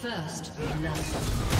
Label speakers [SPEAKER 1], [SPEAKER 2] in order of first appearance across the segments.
[SPEAKER 1] First blood.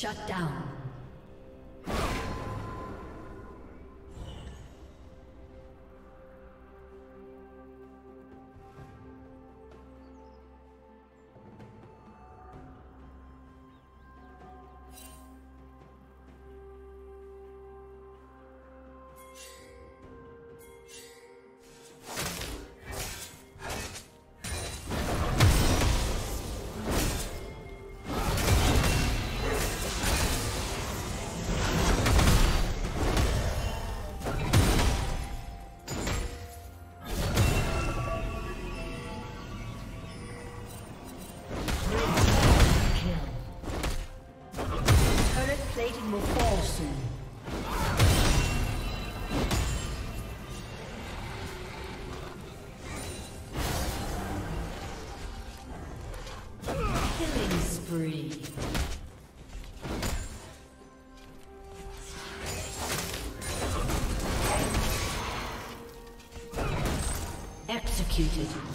[SPEAKER 1] Shut down. Executed.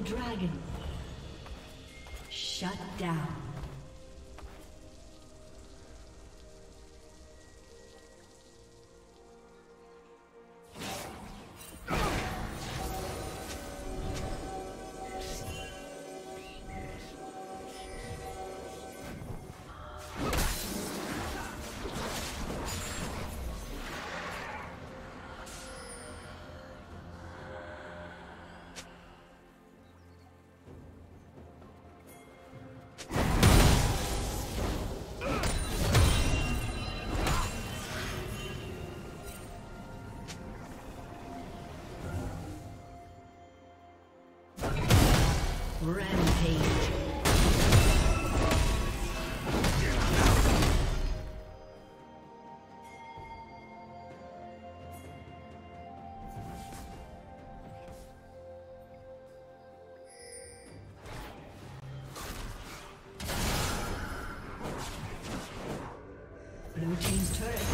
[SPEAKER 1] Dragon. Shut down. Blue Team's turret